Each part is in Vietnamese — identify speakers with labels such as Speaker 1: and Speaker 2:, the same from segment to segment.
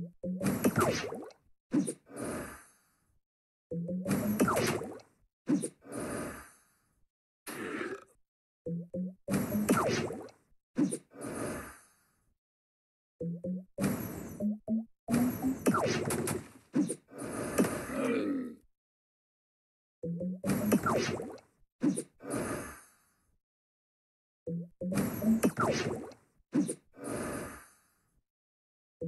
Speaker 1: you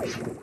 Speaker 1: you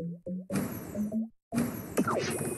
Speaker 1: you